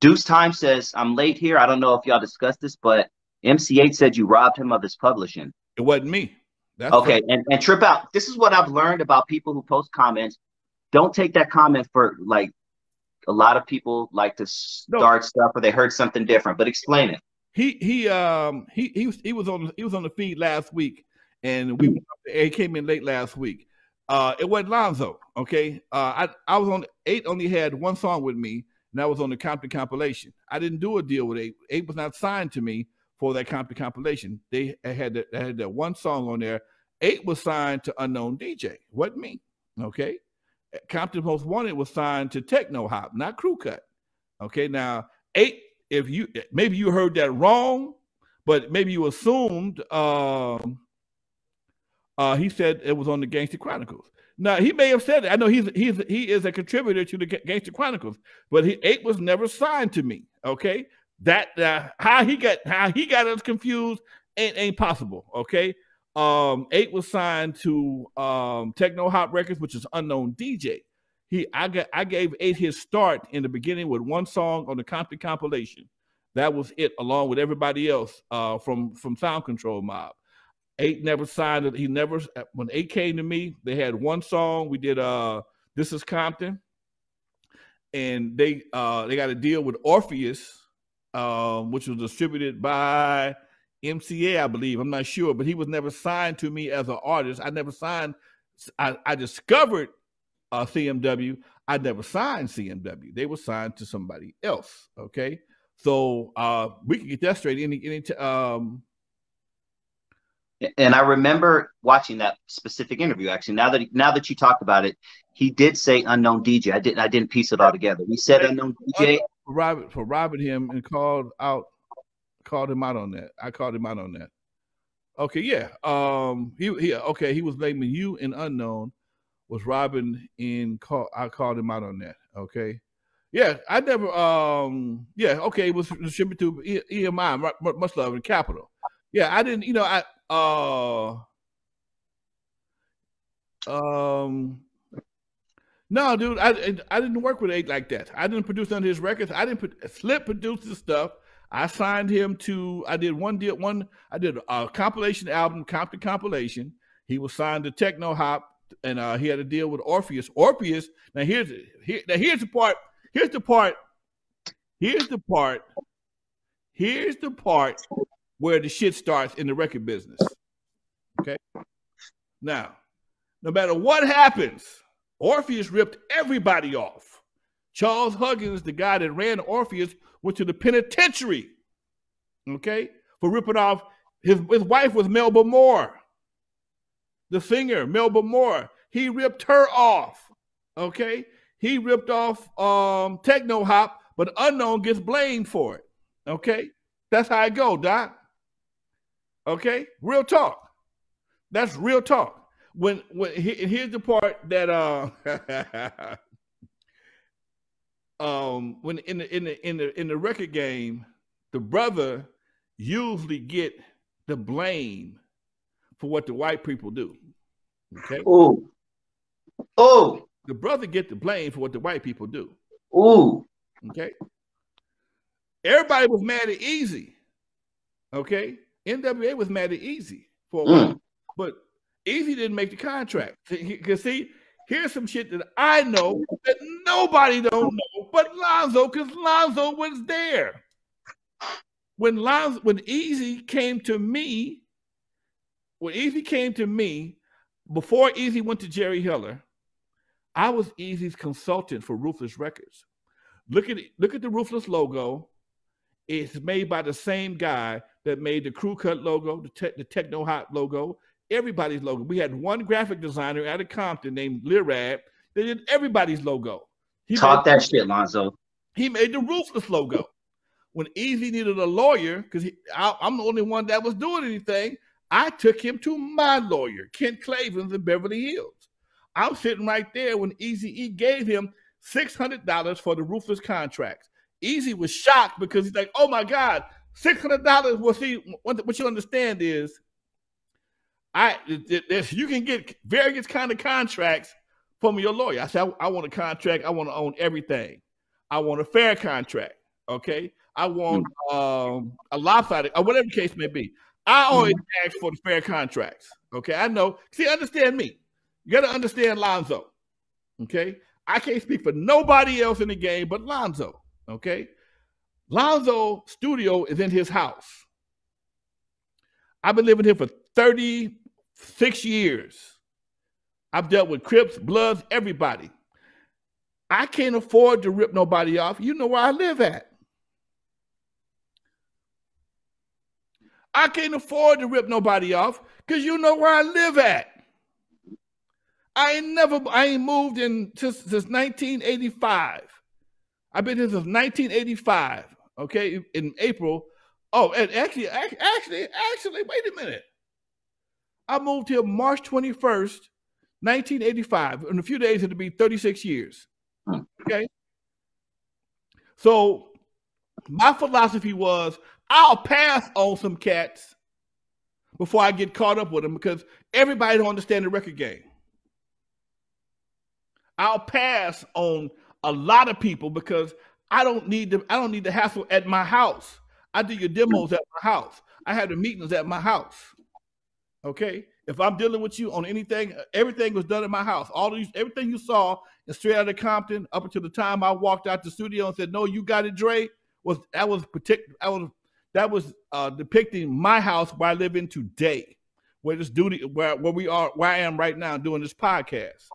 Deuce Time says, I'm late here. I don't know if y'all discussed this, but MC Eiht said you robbed him of his publishing. It wasn't me. That's okay. And, and trip out. This is what I've learned about people who post comments. Don't take that comment for like a lot of people like to start no. stuff or they heard something different, but explain it. He he um he he was he was on he was on the feed last week and we he came in late last week. Uh it wasn't Lonzo, okay? Uh I I was on Eiht only had one song with me and that was on the Compton compilation. I didn't do a deal with Eiht. Eiht was not signed to me for that Compton compilation. They had that, had that one song on there. Eiht was signed to Unknown DJ. Wasn't me. Okay. Compton Most Wanted was signed to Techno Hop, not Kru-Cut. Okay. Now, Eiht, if you maybe you heard that wrong, but maybe you assumed um uh he said it was on the Gangster Chronicles. Now he may have said it. I know he's he's he is a contributor to the Gangster Chronicles, but he Eiht was never signed to me. Okay, that uh, how he got how he got us confused ain't ain't possible. Okay, um, Eiht was signed to um Techno Hop Records, which is unknown DJ. He I got I gave Eiht his start in the beginning with one song on the Compton compilation. That was it, along with everybody else uh, from from Sound Control Mob. Eiht never signed it. He never when Eiht came to me, they had one song. We did uh This is Compton. And they uh they got a deal with Orpheus, um, which was distributed by MCA, I believe. I'm not sure, but he was never signed to me as an artist. I never signed. I, I discovered uh, CMW. I never signed CMW. They were signed to somebody else. Okay, so uh, we can get that straight. Any any t- um, and I remember watching that specific interview. Actually, now that now that you talk about it, he did say unknown DJ. I didn't I didn't piece it all together. He said unknown DJ for robbing for robbing him and called out called him out on that. I called him out on that. Okay, yeah. Um, he he okay. He was blaming you and unknown was robbing in call. I called him out on that. Okay. Yeah, I never. Um, yeah, okay. It was distributed to EMI, much love and Capitol. Yeah, I didn't. You know, I uh, um, no, dude, I I didn't work with Eiht like that. I didn't produce none of his records. I didn't put Slip produced the stuff. I signed him to. I did one deal. One I did a compilation album, Compton compilation. He was signed to Techno Hop, and uh, he had a deal with Orpheus. Orpheus. Now here's here, now here's the part. Here's the part. Here's the part. Here's the part where the shit starts in the record business. Okay. Now, no matter what happens, Orpheus ripped everybody off. Charles Huggins, the guy that ran Orpheus, went to the penitentiary. Okay, for ripping off his his wife was Melba Moore, the singer Melba Moore. He ripped her off. Okay, he ripped off um, Techno Hop, but Unknown gets blamed for it. Okay, that's how it go, Doc. Okay, real talk. That's real talk. When when here's the part that uh um when in the in the in the in the record game, the brother usually get the blame for what the white people do. Okay. Oh. Oh. The brother get the blame for what the white people do. Oh. Okay. Everybody was mad at Eazy. Okay. NWA was mad at Eazy for a while, mm. but Eazy didn't make the contract. Because see, here's some shit that I know that nobody don't know but Lonzo, because Lonzo was there. When Lonzo, when Eazy came to me, when Eazy came to me, before Eazy went to Jerry Heller, I was Eazy's consultant for Ruthless Records. Look at look at the Ruthless logo. It's made by the same guy that made the Kru-Cut logo, the, te- the Techno Hop logo, everybody's logo. We had one graphic designer out of Compton named Lirad that did everybody's logo. He Talk made, that shit, Lonzo. He made the Ruthless logo. When Eazy needed a lawyer, because I'm the only one that was doing anything, I took him to my lawyer, Kent Klavens in Beverly Hills. I'm sitting right there when Eazy E gave him $600 for the Ruthless contracts. Eazy was shocked because he's like, oh my God, $600. Well, see, what, you understand is I this, you can get various kind of contracts from your lawyer. I said, I, I want a contract. I want to own everything. I want a fair contract. Okay. I want um, a lopsided or whatever the case may be. I always mm. ask for the fair contracts. Okay. I know. See, understand me. You got to understand Lonzo. Okay. I can't speak for nobody else in the game but Lonzo. Okay. Lonzo studio is in his house. I've been living here for 36 years. I've dealt with Crips, Bloods, everybody. I can't afford to rip nobody off. You know where I live at. I can't afford to rip nobody off because you know where I live at. I ain't never, I ain't moved in since, since 1985. I've been here since 1985. Okay, in April. Oh, and actually, actually, actually, wait a minute. I moved here March 21st, 1985. In a few days, it'll be 36 years. Hmm. Okay. So my philosophy was I'll pass on some cats before I get caught up with them because everybody don't understand the record game. I'll pass on a lot of people because I don't need to I don't need the hassle at my house. I do your demos at my house. I have the meetings at my house. Okay. If I'm dealing with you on anything, everything was done in my house. All these, everything you saw and straight out of Compton up until the time I walked out the studio and said, "No, you got it, Dre." Was that was particular? That was that was uh, depicting my house where I live in today, where this duty, where where we are, where I am right now doing this podcast.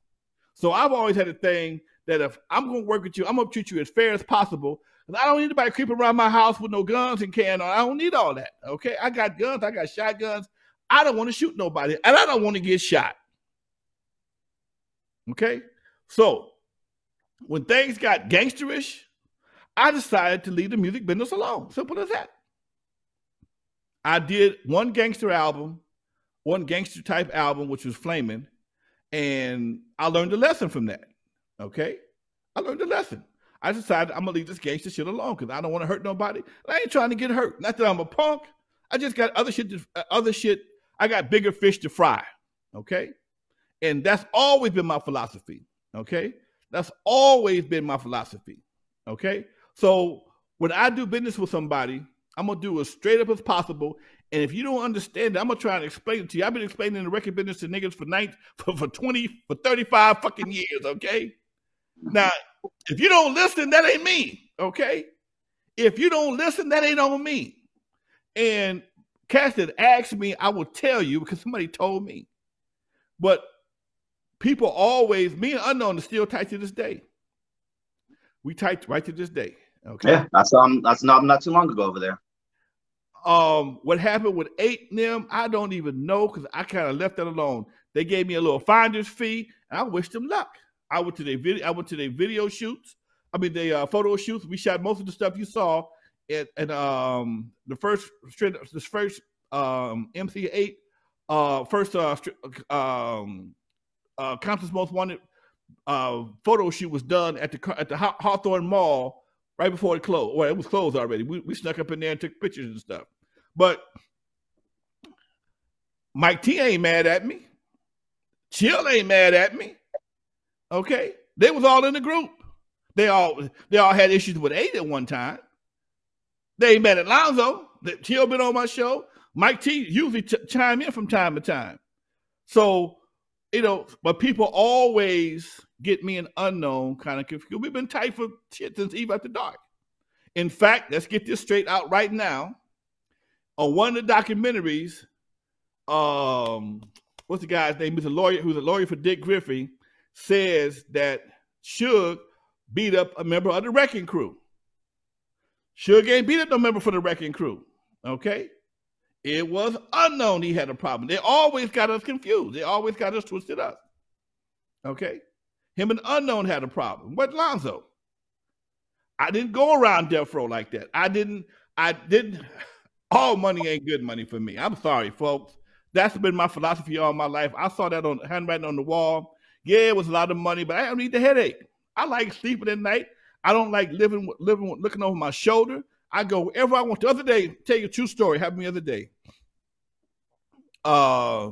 So I've always had a thing that if I'm going to work with you, I'm going to treat you as fair as possible. I don't need anybody creeping around my house with no guns and can. I don't need all that. Okay, I got guns. I got shotguns. I don't want to shoot nobody, and I don't want to get shot. Okay? So when things got gangsterish, I decided to leave the music business alone. Simple as that. I did one gangster album, one gangster type album, which was Flaming, and I learned a lesson from that. Okay? I learned a lesson. I decided I'm gonna leave this gangster shit alone because I don't want to hurt nobody. I ain't trying to get hurt. Not that I'm a punk. I just got other shit, to, uh, other shit I got bigger fish to fry. Okay. And that's always been my philosophy. Okay. That's always been my philosophy. Okay. So when I do business with somebody, I'm gonna do as straight up as possible. And if you don't understand it, I'm gonna try and explain it to you. I've been explaining the record business to niggas for night for, for 20 for 35 fucking years, okay? Now, if you don't listen, that ain't me, okay? If you don't listen, that ain't on me. And Cats that asked me, I will tell you because somebody told me. But people always, me and unknown is still tight to this day. We tight right to this day. Okay. Yeah, I saw him. That's not not too long ago over there. Um, what happened with Eiht them, I don't even know because I kind of left that alone. They gave me a little finder's fee, and I wish them luck. I went to their video. I went to their video shoots. I mean, the uh, photo shoots. We shot most of the stuff you saw at, at um the first this first um MC Eiht uh first uh um uh Most Wanted uh photo shoot was done at the at the Hawthorne Mall right before it closed. Well, it was closed already. We we snuck up in there and took pictures and stuff. But Mike T ain't mad at me. Chill ain't mad at me. Okay, they was all in the group. They all they all had issues with Eiht at one time. They mad at Lonzo. Chill been on my show. Mike T usually ch- chime in from time to time. So, you know, but people always get me an unknown kind of confused. We've been tight for shit since Eve after dark. In fact, let's get this straight out right now. On one of the documentaries, um, what's the guy's name? He's a lawyer who's a lawyer for Dick Griffey, says that Suge beat up a member of the Wrecking Crew. Suge ain't beat up no member for the Wrecking Crew. Okay? It was unknown he had a problem. They always got us confused. They always got us twisted up. Okay? Him and unknown had a problem. What Lonzo? I didn't go around death row like that. I didn't, I didn't, all money ain't good money for me. I'm sorry, folks. That's been my philosophy all my life. I saw that on handwriting on the wall. Yeah, it was a lot of money, but I don't need the headache. I like sleeping at night. I don't like living living looking over my shoulder. I go wherever I want. The other day, tell you a true story. Happened the other day. Uh,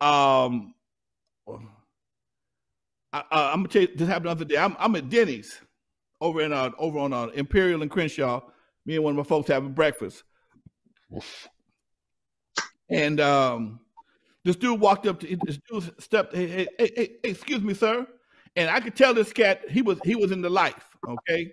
um, I, am gonna tell you this happened the other day. I'm, I'm at Denny's. over in uh, over on uh, Imperial and Crenshaw. Me and one of my folks having breakfast, and um, this dude walked up to this dude stepped. Hey, hey, hey, hey, excuse me, sir. And I could tell this cat he was he was in the life. Okay,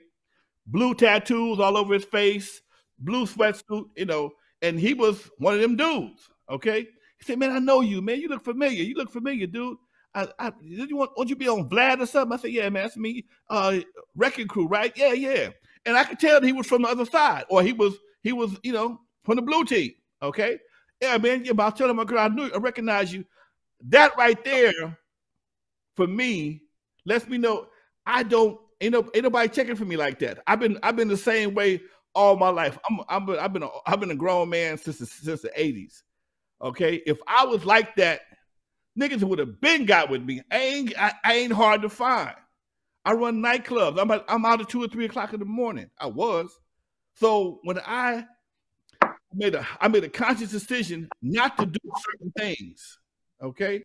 blue tattoos all over his face, blue sweatsuit, you know, and he was one of them dudes. Okay, he said, "Man, I know you, man. You look familiar. You look familiar, dude." I, I did you want, want you be on Vlad or something? I said, yeah, man, that's me. Uh, Wrecking Crew, right? Yeah, yeah. And I could tell he was from the other side, or he was he was, you know, from the blue team. Okay, yeah, man. Yeah, but I my girl, I knew, I recognize you. That right there, for me, lets me know I don't ain't no ain't nobody checking for me like that. I've been I've been the same way all my life. I'm I'm I've been a, I've been a grown man since the, since the 80s. Okay, if I was like that Niggas would have been got with me. I ain't, I, I ain't hard to find. I run nightclubs. I'm, I'm out at two or three o'clock in the morning. I was. So when I made a I made a conscious decision not to do certain things. Okay.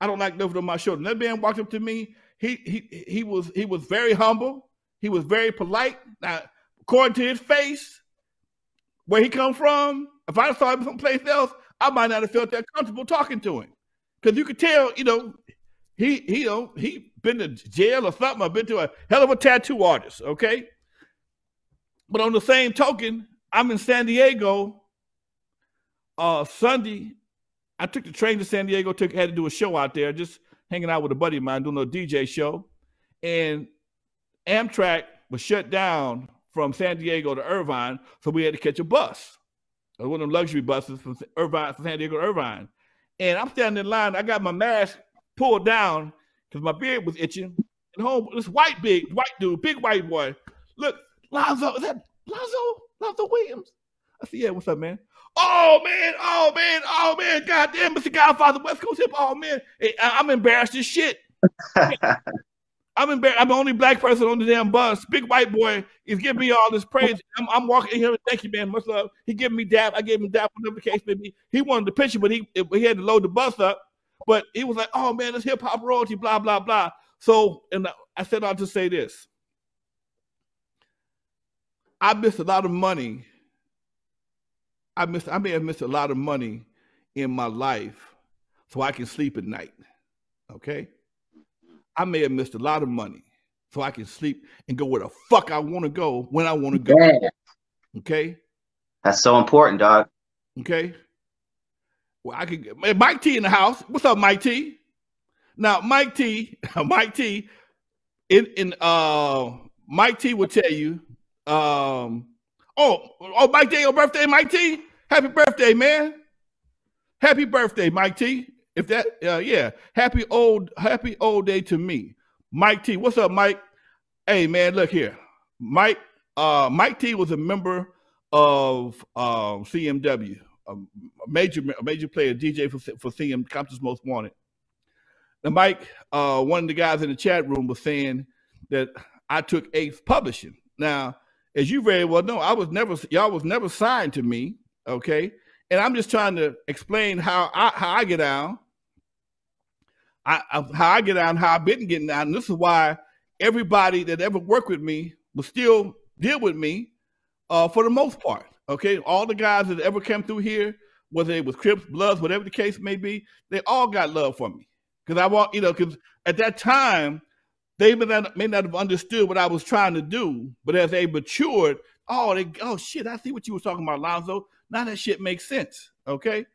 I don't like nothing on my shoulder. That man walked up to me. He he he was he was very humble. He was very polite. Now, according to his face, where he come from, if I saw him someplace else, I might not have felt that comfortable talking to him because you could tell, you know, he he you know he been to jail or something. I've been to a hell of a tattoo artist, okay. But on the same token, I'm in San Diego. Uh, Sunday, I took the train to San Diego. Took had to do a show out there, just hanging out with a buddy of mine doing a DJ show, and Amtrak was shut down from San Diego to Irvine, so we had to catch a bus, one of them luxury buses from Irvine, from San Diego to Irvine. And I'm standing in line. I got my mask pulled down because my beard was itching. And home, this white big white dude, big white boy. Look, Lonzo, is that Lonzo? Lonzo Williams? I said, yeah, what's up, man? Oh man, oh man, oh man, God damn, Mr. Godfather, West Coast hip. Oh man, I'm embarrassed as shit. I'm embarrassed. I'm the only black person on the damn bus. Big white boy is giving me all this praise. I'm, I'm walking here. Thank you, man. Much love. He giving me dap. I gave him dap. Whatever the case may be. He wanted the picture, but he he had to load the bus up. But he was like, "Oh man, it's hip hop royalty." Blah blah blah. So, and I said I'll just say this. I missed a lot of money. I missed. I may have missed a lot of money in my life, so I can sleep at night. Okay. I may have missed a lot of money so I can sleep and go where the fuck I want to go when I want to go. Yeah. Okay. That's so important, dog. Okay. Well, I could get Mike T in the house. What's up, Mike T? Now, Mike T, Mike T, in in uh Mike T will tell you, um, oh, oh, Mike Day, your birthday, Mike T. Happy birthday, man. Happy birthday, Mike T. If that, uh, yeah, happy old, happy old day to me, Mike T. What's up, Mike? Hey, man, look here, Mike. Uh, Mike T was a member of um, CMW, a major, a major player, DJ for for CM Compton's Most Wanted. Now, Mike, uh, one of the guys in the chat room was saying that I took Eighth Publishing. Now, as you very well know, I was never, y'all was never signed to me, okay? And I'm just trying to explain how I how I get down I, I, how I get out how I've been getting out. And this is why everybody that ever worked with me will still deal with me uh, for the most part. Okay. All the guys that ever came through here, whether it was Crips, Bloods, whatever the case may be, they all got love for me. Because I want, you know, because at that time, they may not, may not have understood what I was trying to do, but as they matured, oh, they, oh shit, I see what you were talking about, Lonzo. Now that shit makes sense. Okay.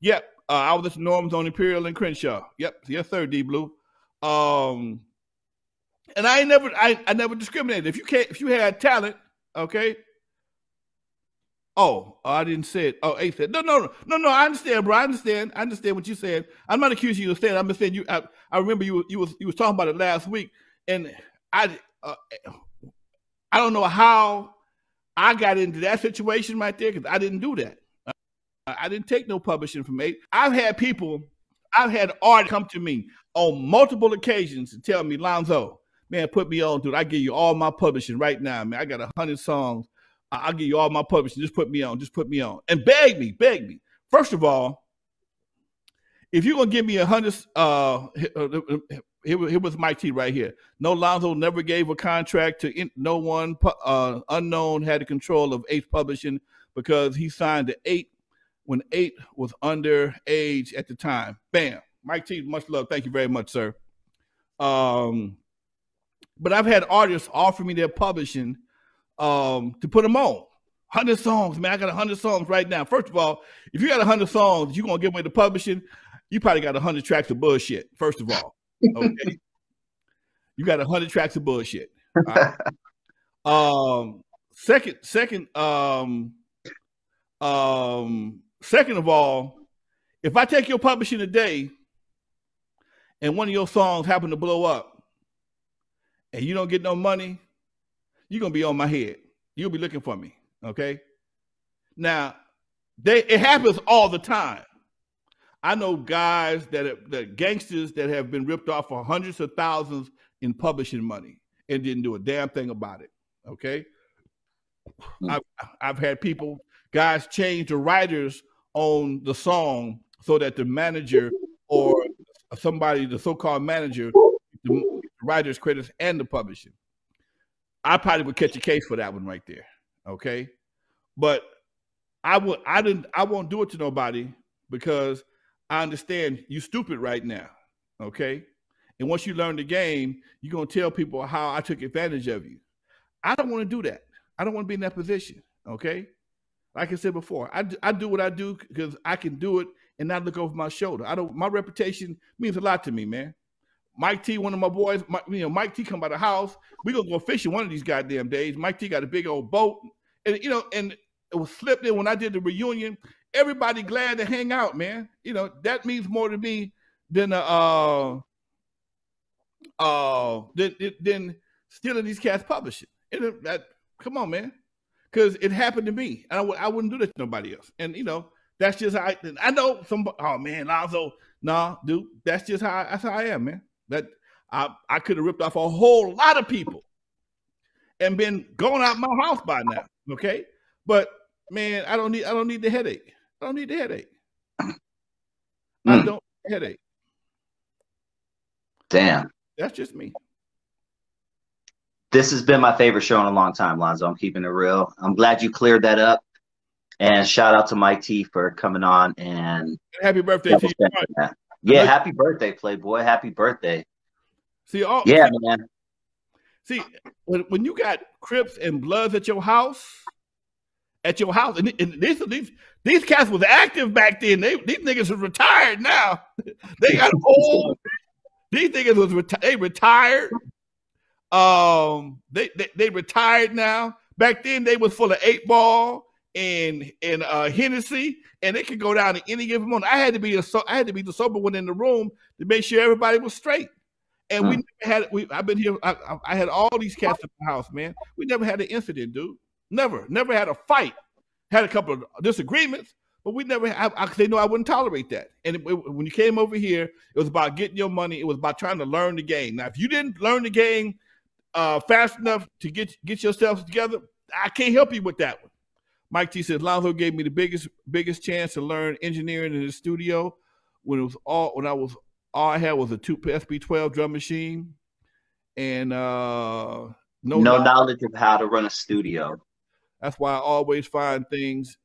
Yep. Uh, I was at Norms on Imperial and Crenshaw. Yep, yes, sir, D Blue. Um, and I never, I, I never discriminated. If you can't, if you had talent, okay. Oh, I didn't say it. Oh, A said no, no, no, no, no. I understand, bro. I understand. I understand what you said. I'm not accusing you of saying. I'm just saying you. I, I remember you. You was you was talking about it last week, and I, uh, I don't know how I got into that situation right there because I didn't do that. I didn't take no publishing from Eiht. I've had people, I've had art come to me on multiple occasions and tell me, Lonzo, man, put me on, dude. I give you all my publishing right now, man. I got a hundred songs. I'll give you all my publishing. Just put me on. Just put me on. And beg me, beg me. First of all, if you're gonna give me a hundred, uh, here, here was Mike T right here. No, Lonzo never gave a contract to in, no one. Uh, unknown had the control of Ace Publishing because he signed to Eiht when Eiht was under age at the time. Bam, Mike T. Much love. Thank you very much, sir. Um, but I've had artists offer me their publishing um, to put them on. 100 songs, man. I got 100 songs right now. First of all, if you got 100 songs, you're going to give away the publishing, you probably got 100 tracks of bullshit, first of all. Okay. you got 100 tracks of bullshit. Right. um, second, second, um, um, second of all, if I take your publishing today and one of your songs happen to blow up and you don't get no money, you're gonna be on my head. You'll be looking for me. Okay. Now, they it happens all the time. I know guys that are, that gangsters that have been ripped off for hundreds of thousands in publishing money and didn't do a damn thing about it. Okay. Mm-hmm. I've, I've had people, guys change the writers on the song so that the manager or somebody, the so-called manager, the writers credits and the publishing. I probably would catch a case for that one right there. Okay. But I would I didn't I won't do it to nobody because I understand you stupid right now. Okay. And once you learn the game, you're gonna tell people how I took advantage of you. I don't want to do that. I don't want to be in that position. Okay. Like I said before, I, I do what I do because I can do it and not look over my shoulder. I don't. My reputation means a lot to me, man. Mike T, one of my boys, you know, Mike T come by the house. We gonna go fishing one of these goddamn days. Mike T got a big old boat, and you know, and it was slipped in when I did the reunion. Everybody glad to hang out, man. You know that means more to me than uh uh than, than stealing these cats publishing. And that come on, man, because it happened to me, and I wouldn't do that to nobody else. And you know that's just how I, I know some. Oh man, Lonzo, nah, dude, that's just how that's how I am, man. That I I could have ripped off a whole lot of people and been going out my house by now. Okay, but man, I don't need I don't need the headache. I don't need the headache. Mm. I don't headache. Damn. That's just me. This has been my favorite show in a long time, Lonzo. I'm keeping it real. I'm glad you cleared that up. And shout out to Mike T for coming on and happy birthday to you. Yeah, happy birthday, Playboy. Happy birthday. See, all, yeah, see, man. See, when, when you got Crips and Bloods at your house, at your house, and, and these these these cats was active back then. They these niggas are retired now. they got old. these niggas was reti- they retired. Um, they, they they retired now. Back then, they was full of eight ball and and uh, Hennessy, and it could go down at any given moment. I had to be a so I had to be the sober one in the room to make sure everybody was straight. And we never had we. I've been here. I, I had all these cats in the house, man. We never had an incident, dude. Never, never had a fight. Had a couple of disagreements, but we never. I, I they know I wouldn't tolerate that. And it, it, when you came over here, it was about getting your money. It was about trying to learn the game. Now, if you didn't learn the game uh, fast enough to get get yourself together, I can't help you with that one. Mike T says Lonzo gave me the biggest biggest chance to learn engineering in the studio when it was all when I was all I had was a two SP12 drum machine and uh no, no knowledge. knowledge of how to run a studio. That's why I always find things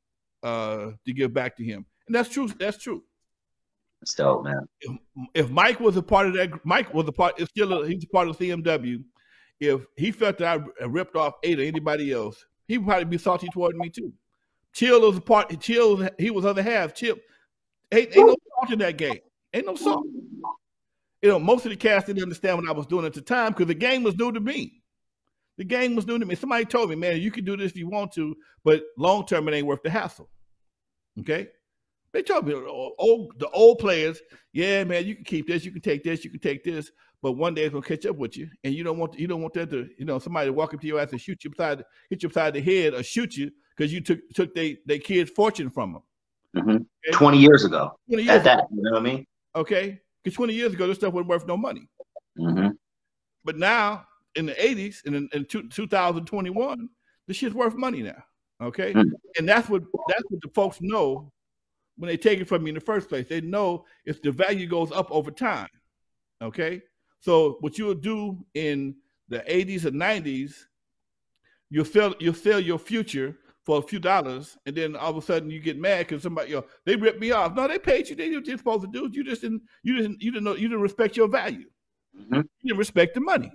uh to give back to him. And that's true. That's true. That's dope, man. If, if Mike was a part of that, Mike was a part. It's still a, he's a part of the CMW. If he felt that I ripped off Eiht or anybody else, he would probably be salty toward me too. Chill was a part. Chill, he was other half. Chill, ain't, ain't no salt in that game. Ain't no salt. You know, most of the cast didn't understand what I was doing at the time because the game was new to me. The game was new to me. Somebody told me, man, you can do this if you want to, but long term it ain't worth the hassle. Okay. They told me old, the old players, yeah, man, you can keep this, you can take this, you can take this, but one day it's gonna catch up with you, and you don't want you don't want that to, you know, somebody walk up to your ass and shoot you beside, hit you beside the head, or shoot you because you took took they they kids' fortune from them. Mm-hmm. Okay? Twenty years ago. Twenty years at ago. that, you know what I mean? Okay, because twenty years ago, this stuff wasn't worth no money. Mm-hmm. But now, in the eighties, and in, in two, 2021, this shit's worth money now. Okay, mm-hmm. and that's what that's what the folks know when they take it from you in the first place. They know if the value goes up over time. Okay, So what you'll do in the 80s and 90s, you'll sell you'll sell your future for a few dollars, and then all of a sudden you get mad because somebody, you know, they ripped me off. No, they paid you. They what you're supposed to do. You just didn't you didn't you didn't know you didn't respect your value. Mm-hmm. You didn't respect the money.